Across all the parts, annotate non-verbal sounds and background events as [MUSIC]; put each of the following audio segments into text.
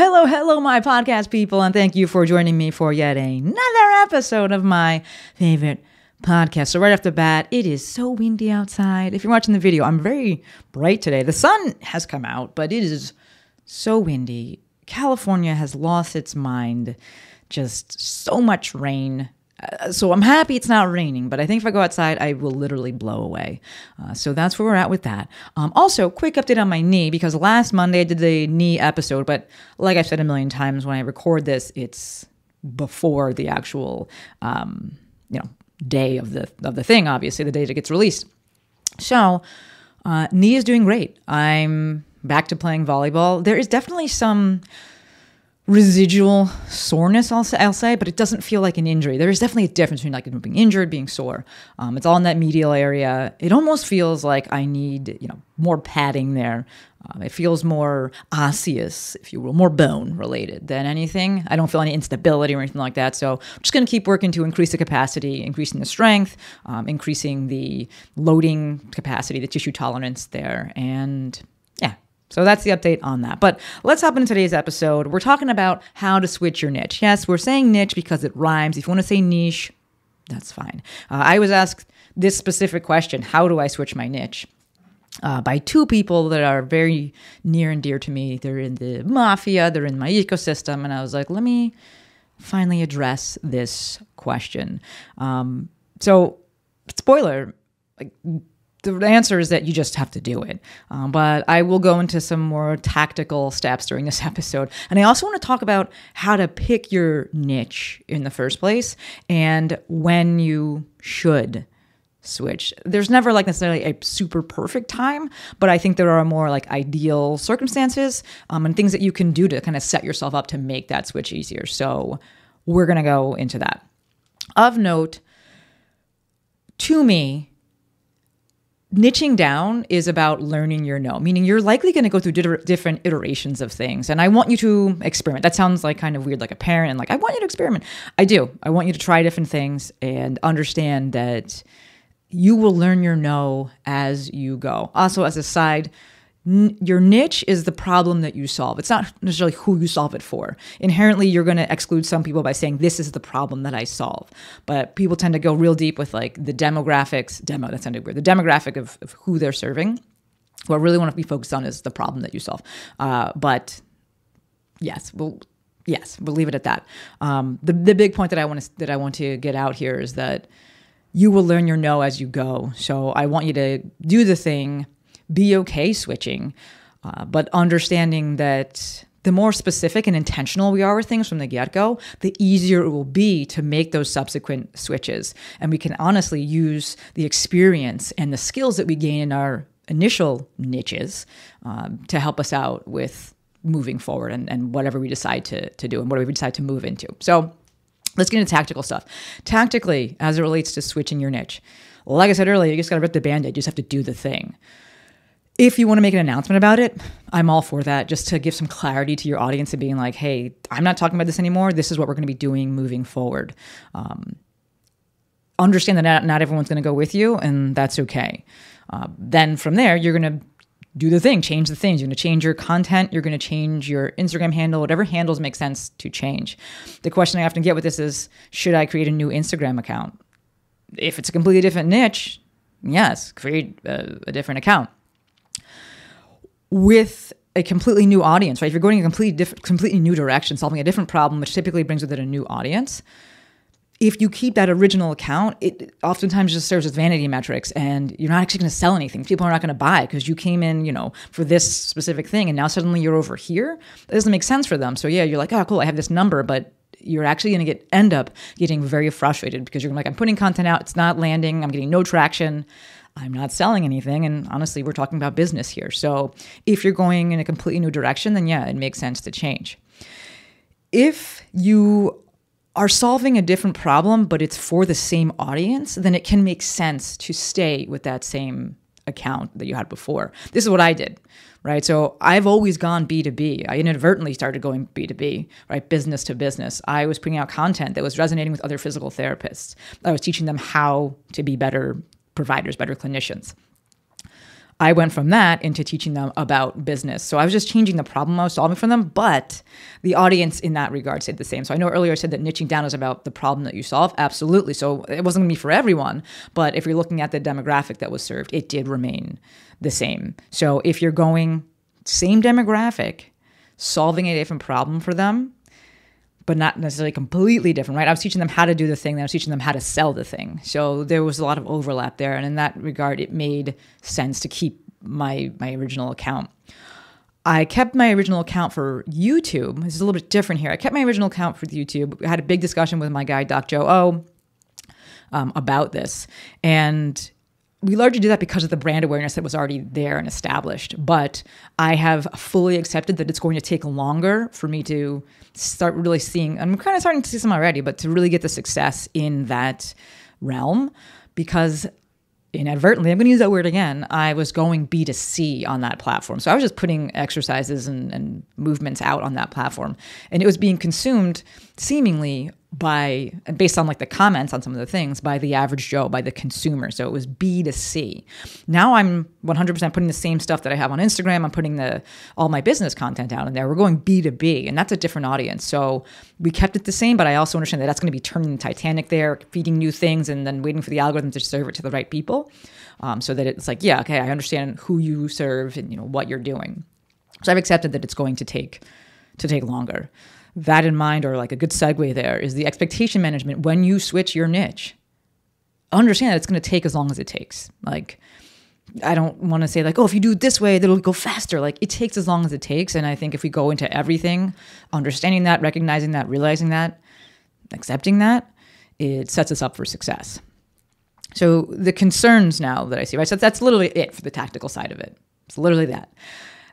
hello, hello, my podcast people, and thank you for joining me for yet another episode of my favorite podcast. So, right off the bat, it is so windy outside. If you're watching the video, I'm very bright today. The sun has come out, but it is so windy. California has lost its mind. Just so much rain. Uh, so I'm happy it's not raining, but I think if I go outside, I will literally blow away. Uh, so that's where we're at with that. Um, also, quick update on my knee because last Monday I did the knee episode, but like I've said a million times, when I record this, it's before the actual, um, you know, day of the of the thing. Obviously, the day that it gets released. So, uh, knee is doing great. I'm back to playing volleyball. There is definitely some residual soreness, I'll say, I'll say, but it doesn't feel like an injury. There is definitely a difference between like being injured, being sore. Um, it's all in that medial area. It almost feels like I need, you know, more padding there. Um, it feels more osseous, if you will, more bone related than anything. I don't feel any instability or anything like that. So I'm just going to keep working to increase the capacity, increasing the strength, um, increasing the loading capacity, the tissue tolerance there, and so that's the update on that. But let's hop into today's episode. We're talking about how to switch your niche. Yes, we're saying niche because it rhymes. If you want to say niche, that's fine. Uh, I was asked this specific question How do I switch my niche? Uh, by two people that are very near and dear to me. They're in the mafia, they're in my ecosystem. And I was like, let me finally address this question. Um, so, spoiler, like the answer is that you just have to do it. Um, but I will go into some more tactical steps during this [LAUGHS] episode. And I also want to talk about how to pick your niche in the first place and when you should switch. There's never like necessarily a super perfect time, but I think there are more like ideal circumstances um, and things that you can do to kind of set yourself up to make that switch easier. So we're going to go into that. Of note, to me, niching down is about learning your no, meaning you're likely going to go through different iterations of things. And I want you to experiment. That sounds like kind of weird, like a parent, and like, I want you to experiment. I do. I want you to try different things and understand that you will learn your no as you go. Also, as a side, Your niche is the problem that you solve. It's not necessarily who you solve it for. Inherently, you're going to exclude some people by saying, This is the problem that I solve. But people tend to go real deep with like the demographics, demo, that sounded weird, the demographic of, of who they're serving. What I really want to be focused on is the problem that you solve. Uh, but yes, we'll, yes, we'll leave it at that. Um, the, the big point that I want to, that I want to get out here is that you will learn your no as you go. So I want you to do the thing be okay switching, uh, but understanding that the more specific and intentional we are with things from the get go, the easier it will be to make those subsequent switches. And we can honestly use the experience and the skills that we gain in our initial niches um, to help us out with moving forward and, and whatever we decide to, to do and whatever we decide to move into. So let's get into tactical stuff. Tactically, as it relates to switching your niche, like I said earlier, you just got to rip the band aid, you just have to do the thing. If you want to make an announcement about it, I'm all for that, just to give some clarity to your audience and being like, hey, I'm not talking about this anymore. This is what we're going to be doing moving forward. Um, understand that not, not everyone's going to go with you, and that's okay. Uh, then from there, you're going to do the thing, change the things. You're going to change your content. You're going to change your Instagram handle, whatever handles make sense to change. The question I often get with this is Should I create a new Instagram account? If it's a completely different niche, yes, create a, a different account with a completely new audience, right? If you're going in a completely different, completely new direction, solving a different problem, which typically brings with it a new audience, if you keep that original account, it oftentimes just serves as vanity metrics and you're not actually going to sell anything. People are not going to buy because you came in, you know, for this specific thing and now suddenly you're over here. That doesn't make sense for them. So yeah, you're like, oh, cool, I have this number, but you're actually going to get end up getting very frustrated because you're like, I'm putting content out, it's not landing, I'm getting no traction. I'm not selling anything. And honestly, we're talking about business here. So if you're going in a completely new direction, then yeah, it makes sense to change. If you are solving a different problem, but it's for the same audience, then it can make sense to stay with that same account that you had before. This is what I did, right? So I've always gone B2B. I inadvertently started going B2B, right? Business to business. I was putting out content that was resonating with other physical therapists. I was teaching them how to be better providers, better clinicians. I went from that into teaching them about business. So I was just changing the problem I was solving for them, but the audience in that regard stayed the same. So I know earlier I said that niching down is about the problem that you solve. Absolutely. So it wasn't going to be for everyone, but if you're looking at the demographic that was served, it did remain the same. So if you're going same demographic, solving a different problem for them, but not necessarily completely different, right? I was teaching them how to do the thing, then I was teaching them how to sell the thing. So there was a lot of overlap there. And in that regard, it made sense to keep my my original account. I kept my original account for YouTube. This is a little bit different here. I kept my original account for YouTube. I had a big discussion with my guy, Doc Joe O, um, about this. And we largely did that because of the brand awareness that was already there and established. But I have fully accepted that it's going to take longer for me to start really seeing, I'm kind of starting to see some already, but to really get the success in that realm because inadvertently, I'm going to use that word again, I was going B2C on that platform. So I was just putting exercises and, and movements out on that platform. And it was being consumed seemingly by based on like the comments on some of the things by the average joe by the consumer. So it was b to c. Now i'm 100% putting the same stuff that i have on instagram. I'm putting the all my business content out in there. We're going b to b and that's a different audience. So we kept it the same but i also understand that that's going to be turning the titanic there feeding new things and then waiting for the algorithm to serve it to the right people um, so that it's like yeah okay i understand who you serve and you know what you're doing. So i've accepted that it's going to take to take longer that in mind, or like a good segue there, is the expectation management when you switch your niche. Understand that it's going to take as long as it takes. Like, I don't want to say like, oh, if you do it this way, it'll go faster. Like it takes as long as it takes. And I think if we go into everything, understanding that, recognizing that, realizing that, accepting that, it sets us up for success. So the concerns now that I see, right? So that's literally it for the tactical side of it. It's literally that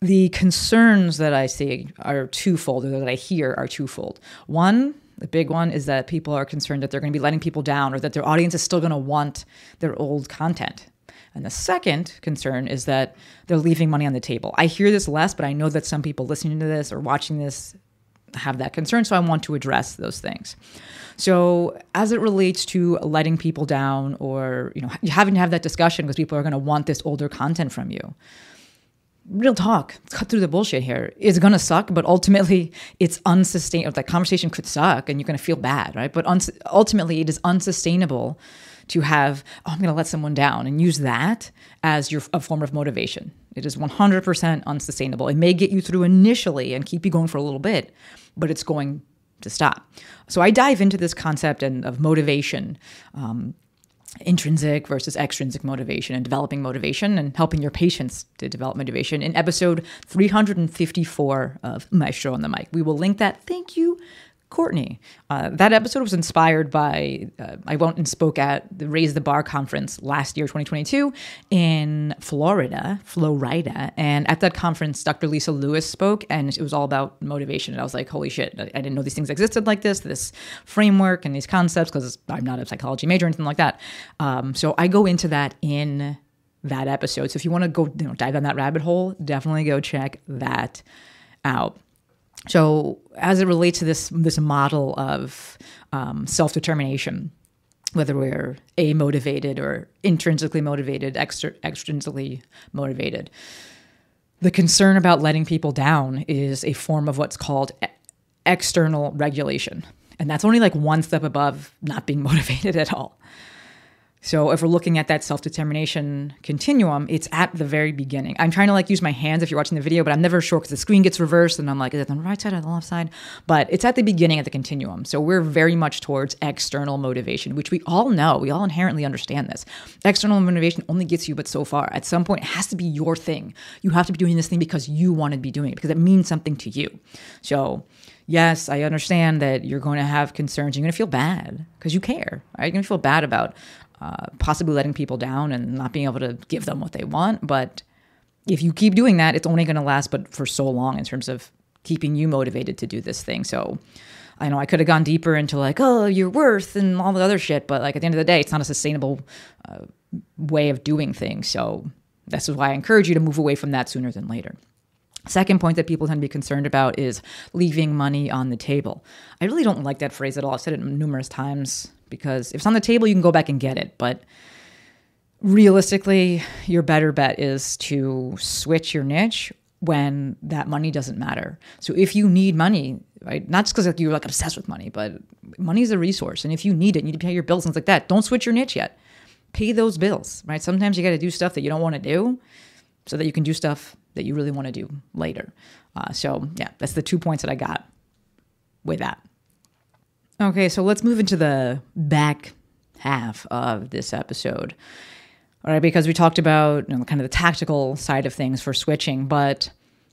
the concerns that I see are twofold, or that I hear are twofold. One, the big one is that people are concerned that they're going to be letting people down or that their audience is still going to want their old content. And the second concern is that they're leaving money on the table. I hear this less, but I know that some people listening to this or watching this have that concern. So I want to address those things. So as it relates to letting people down or, you know, having to have that discussion because people are going to want this older content from you real talk, let's cut through the bullshit here. It's gonna suck, but ultimately it's unsustainable. That conversation could suck and you're gonna feel bad, right? But ultimately it is unsustainable to have, oh, I'm gonna let someone down and use that as your a form of motivation. It is 100% unsustainable. It may get you through initially and keep you going for a little bit, but it's going to stop. So I dive into this concept and of motivation. Um, intrinsic versus extrinsic motivation and developing motivation and helping your patients to develop motivation in episode 354 of Maestro on the Mic. We will link that. Thank you Courtney. Uh, that episode was inspired by, uh, I went and spoke at the Raise the Bar conference last year, 2022, in Florida, Florida. And at that conference, Dr. Lisa Lewis spoke, and it was all about motivation. And I was like, holy shit, I, didn't know these things existed like this, this framework and these concepts, because I'm not a psychology major or anything like that. Um, so I go into that in that episode. So if you want to go you know, dive down that rabbit hole, definitely go check that out. So, as it relates to this this model of um, self determination, whether we're a motivated or intrinsically motivated, extrinsically motivated, the concern about letting people down is a form of what's called e- external regulation, and that's only like one step above not being [LAUGHS] motivated at all. So if we're looking at that self-determination continuum, it's at the very beginning. I'm trying to like use my hands if you're watching the video, but I'm never sure because the screen gets reversed and I'm like, is it on the right side or the left side? But it's at the beginning of the continuum. So we're very much towards external motivation, which we all know. We all inherently understand this. External motivation only gets you but so far. At some point, it has to be your thing. You have to be doing this thing because you want to be doing it, because it means something to you. So yes, I understand that you're going to have concerns. You're going to feel bad because you care. Right? You're going to feel bad about uh, possibly letting people down and not being able to give them what they want. But if you keep doing that, it's only going to last but for so long in terms of keeping you motivated to do this thing. So I know I could have gone deeper into like, oh, your worth and all the other shit, but like at the end of the day, it's not a sustainable uh, way of doing things. So this is why I encourage you to move away from that sooner than later. Second point that people tend to be concerned about is leaving money on the table. I really don't like that phrase at all. I've said it numerous times because if it's on the table, you can go back and get it. But realistically, your better bet is to switch your niche when that money doesn't matter. So if you need money, right, not just because like you're like obsessed with money, but money is a resource, and if you need it, you need to pay your bills and things like that. Don't switch your niche yet. Pay those bills, right? Sometimes you got to do stuff that you don't want to do, so that you can do stuff that you really want to do later. Uh, so yeah, that's the two points that I got with that. Okay, so let's move into the back half of this episode. All right, because we talked about you know, kind of the tactical side of things for switching, but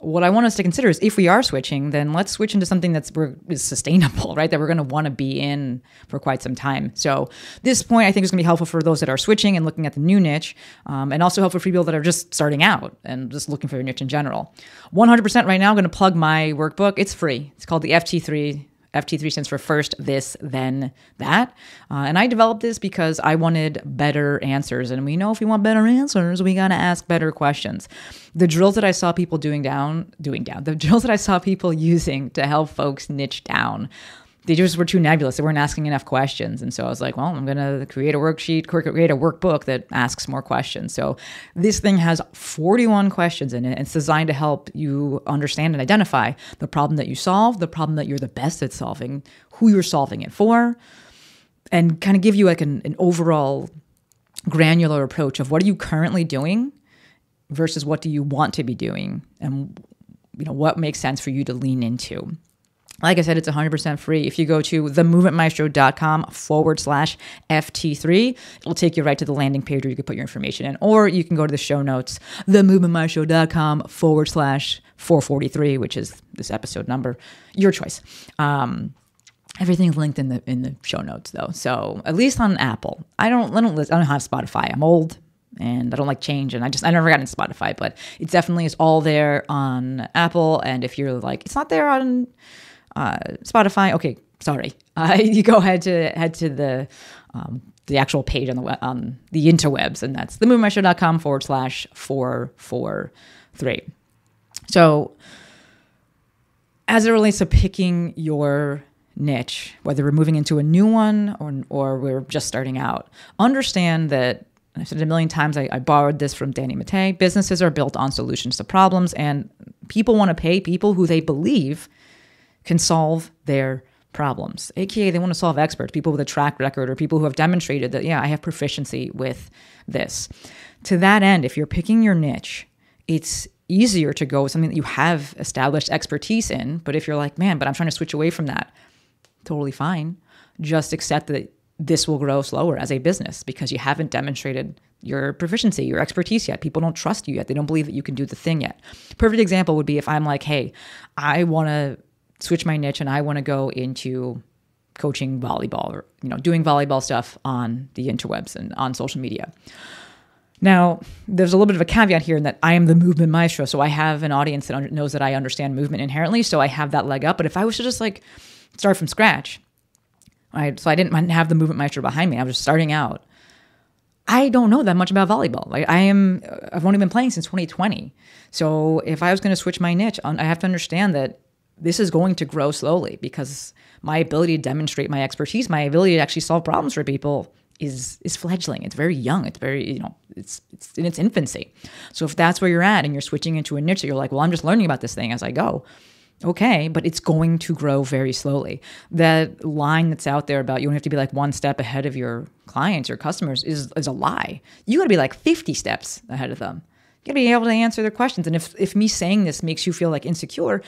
what I want us to consider is if we are switching, then let's switch into something that's is sustainable, [LAUGHS] right? That we're going to want to be in for quite some time. So this point, I think, is going to be helpful for those that are switching and looking at the new niche, um, and also helpful for people that are just starting out and just looking for a niche in general. 100% right now, I'm going to plug my workbook. It's free. It's called the FT3 FT3 stands for first, this, then that. Uh, and I developed this because I wanted better answers. And we know if we want better answers, we got to ask better questions. The drills that I saw people doing down, doing down, the [LAUGHS] drills that I saw people [LAUGHS] using to help folks niche down they just were too nebulous. They weren't asking enough questions. And so I was like, well, I'm going to create a worksheet, create a workbook that asks more questions. So this thing has 41 questions in it. It's designed to help you understand and identify the problem that you solve, the problem that you're the best at solving, who you're solving it for, and kind of give you like an, an overall granular approach of what are you currently doing versus what do you want to be doing and you know what makes sense for you to lean into like I said, it's 100% free. If you go to themovementmaestro.com forward slash FT3, it'll take you right to the landing page where you can put your information in. Or you can go to the show notes, themovementmaestro.com forward slash 443, which is this episode number. Your choice. Um, everything's linked in the in the show notes though. So at least on Apple. I don't I don't I don't have Spotify. I'm old and I don't like change and I just I never got into Spotify, but it definitely is all there on Apple. And if you're like, it's not there on uh, Spotify. Okay, sorry. [LAUGHS] Uh, you go ahead to head to the um, the actual page on the on the interwebs, and that's themovementmaestro.com forward slash four four three. So, as it relates to picking your niche, whether we're moving into a new one or or we're just starting out, understand that I've said it a million times. I, I, borrowed this from Danny Matta. Businesses are built on solutions to problems, and people want to pay people who they believe can solve their problems. AKA, they want to solve experts, people with a track record, or people who have demonstrated that, yeah, I have proficiency with this. To that end, if you're picking your niche, it's easier to go with something that you have established expertise in. But if you're like, man, but I'm trying to switch away from that, totally fine. Just accept that this will grow slower as a business because you haven't demonstrated your proficiency, your expertise yet. People don't trust you yet. They don't believe that you can do the thing yet. Perfect example would be if I'm like, hey, I want to switch my niche and I want to go into coaching volleyball or you know doing volleyball stuff on the interwebs and on social media. Now, there's a little bit of a caveat here in that I am the movement maestro, so I have an audience that knows that I understand movement inherently, so I have that leg up. But if I was to just like start from scratch, right? So I didn't have the movement maestro behind me. I was just starting out. I don't know that much about volleyball. Like I am, I've only been playing since 2020. So if I was going to switch my niche, I have to understand that this is going to grow slowly because my ability to demonstrate my expertise, my ability to actually solve problems for people is is fledgling. It's very young. It's very, you know, it's it's in its infancy. So if that's where you're at and you're switching into a niche that you're like, well, I'm just learning about this thing as I go. Okay, but it's going to grow very slowly. That line that's out there about you don't have to be like one step ahead of your clients or customers is is a lie. You got to be like 50 steps ahead of them. You got to be able to answer their questions. And if if me saying this makes you feel like insecure,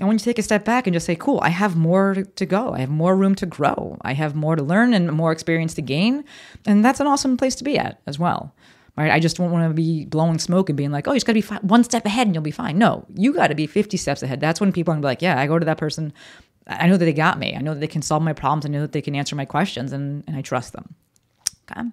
I when you take a step back and just say, cool, I have more to go. I have more room to grow. I have more to learn and more experience to gain. And that's an awesome place to be at as well. Right? I just don't want to be blowing smoke and being like, oh, you just got to be fi- one step ahead and you'll be fine. No, you got to be 50 steps ahead. That's when people are going to be like, yeah, I go to that person. I know that they got me. I know that they can solve my problems. I know that they can answer my questions and, and I trust them. Okay.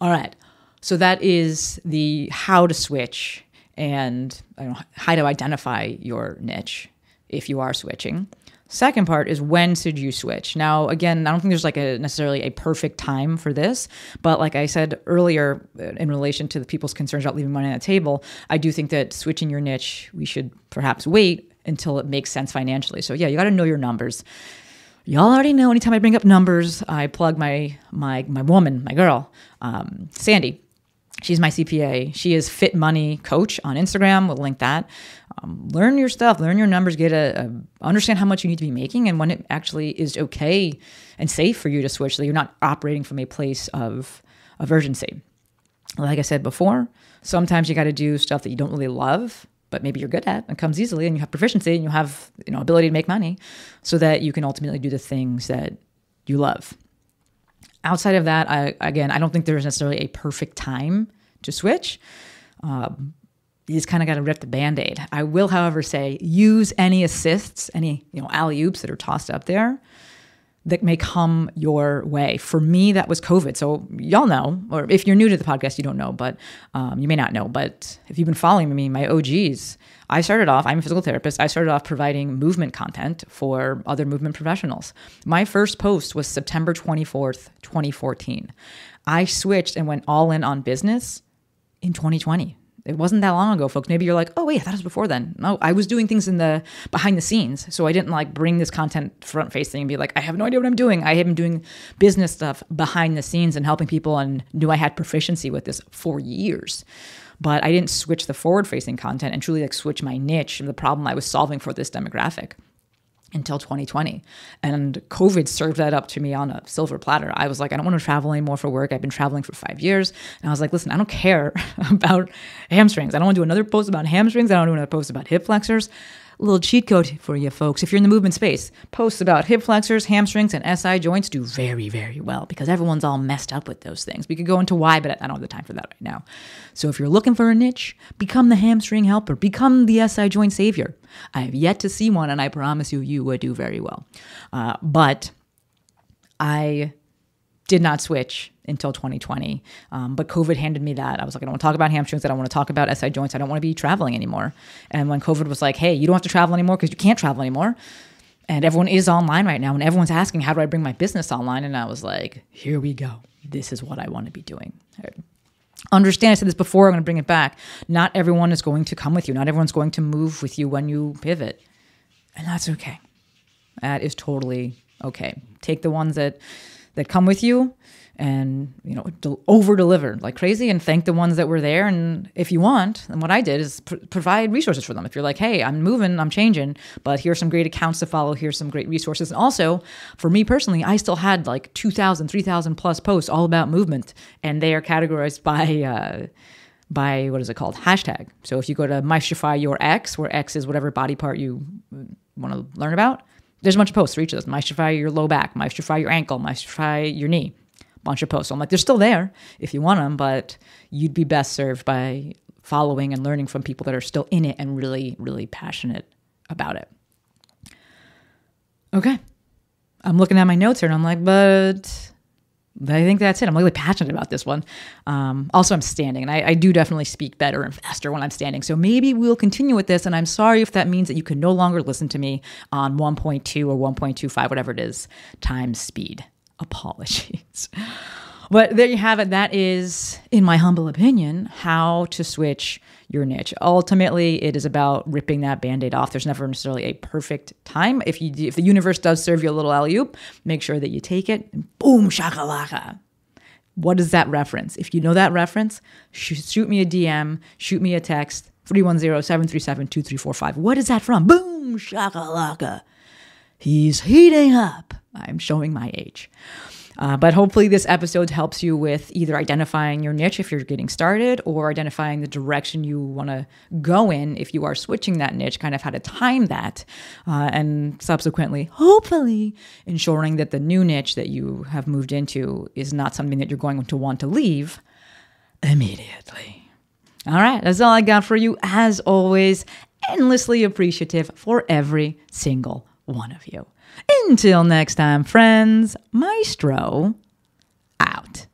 All right. So that is the how to switch and know, how to identify your niche if you are switching. Second part is when should you switch? Now, again, I don't think there's like a necessarily a perfect time for this, but like I said earlier, uh, in relation to the people's concerns about leaving money on the table, I do think that switching your niche, we should perhaps wait until it makes sense financially. So yeah, you got to know your numbers. Y'all already know. Anytime I bring up numbers, I plug my my my woman, my girl, um, Sandi She's my CPA. She is Fit Money Coach on Instagram. We'll link that. Um, learn your stuff, learn your numbers, get a, a, understand how much you need to be making and when it actually is okay and safe for you to switch, so you're not operating from a place of of urgency. Like I said before, sometimes you got to do stuff that you don't really love, but maybe you're good at and comes easily, and you have proficiency and you have you know ability to make money, so that you can ultimately do the things that you love. Outside of that, I, again, I don't think there's necessarily a perfect time to switch. Um, you just kind of got to rip the band-aid. I will, however, say use any assists, any you know alley oops that are tossed up there that may come your way. For me, that was COVID. So y'all know, or if you're new to the podcast, you don't know, but um, you may not know. But if you've been following me, my OGs, I started off. I'm a physical therapist. I started off providing movement content for other movement professionals. My first post was September 24th, 2014. I switched and went all in on business in 2020 it wasn't that long ago, folks. Maybe you're like, oh wait, that was before then. No, I was doing things in the behind the scenes, so I didn't like bring this content front facing and be like, I have no idea what I'm doing. I have been doing business stuff behind the scenes and helping people, and knew I had proficiency with this for years. But I didn't switch the forward facing content and truly like switch my niche and the problem I was solving for this demographic until 2020. And COVID served that up to me on a silver platter. I was like, I don't want to travel anymore for work. I've been traveling for five years. And I was like, listen, I don't care [LAUGHS] about hamstrings. I don't want to do another post about hamstrings. I don't want to do another post about hip flexors little cheat code for you folks. If you're in the movement space, posts about hip flexors, hamstrings, and SI joints do very, very well because everyone's all messed up with those things. We could go into why, but I don't have the time for that right now. So if you're looking for a niche, become the hamstring helper, become the SI joint savior. I have yet to see one, and I promise you, you would do very well. Uh, but I did not switch until 2020. Um, but COVID handed me that. I was like, I don't want to talk about hamstrings. I don't want to talk about SI joints. I don't want to be traveling anymore. And when COVID was like, hey, you don't have to travel anymore because you can't travel anymore. And everyone is online right now. And everyone's asking, how do I bring my business online? And I was like, here we go. This is what I want to be doing. Understand, I said this before, I'm going to bring it back. Not everyone is going to come with you. Not everyone's going to move with you when you pivot. And that's okay. That is totally okay. Take the ones that that come with you and you know over deliver like crazy and thank the ones that were there. And if you want and what i did is pr- provide resources for them. If you're like hey i'm moving i'm changing but here's some great accounts to follow here's some great resources. And also for me personally i still had like 2000 3000 plus posts all about movement and they are categorized by uh, by what is it called? Hashtag. So if you go to mystrify your x where x is whatever body part you want to learn about there's a bunch of posts for each of those. Mystrify your low back, Mystrify your ankle, Mystrify your knee. Bunch of posts. So I'm like, they're still there if you want them, but you'd be best served by following and learning from people that are still in it and really, really passionate about it. Okay. I'm looking at my notes here and I'm like, but I think that's it. I'm really passionate about this one. Um, also, I'm standing, and I, I, do definitely speak better and faster when I'm standing. So maybe we'll continue with this. And I'm sorry if that means that you can no longer listen to me on 1.2 or 1.25, whatever it is, times speed. Apologies. [LAUGHS] But there you have it. That is, in my humble opinion, how to switch your niche. Ultimately, it is about ripping that band-aid off. There's never necessarily a perfect time. If you if the universe does serve you a little alley oop, make sure that you take it boom shakalaka. What is that reference? If you know that reference, shoot me a DM, shoot me a text 310-737-2345. What is that from? Boom shakalaka. He's heating up. I'm showing my age. Uh, but hopefully, this episode helps you with either identifying your niche if you're getting started or identifying the direction you want to go in if you are switching that niche, kind of how to time that, uh, and subsequently, hopefully, ensuring that the new niche that you have moved into is not something that you're going to want to leave immediately. All right, that's all I got for you. As always, endlessly appreciative for every single one of you. Until next time, friends, Maestro out.